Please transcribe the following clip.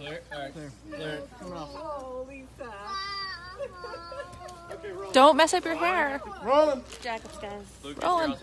Clear. All right. Clear. Clear. Coming off. Oh, Lisa. Don't mess up your hair. Rolling. Jacobs, guys. Rolling.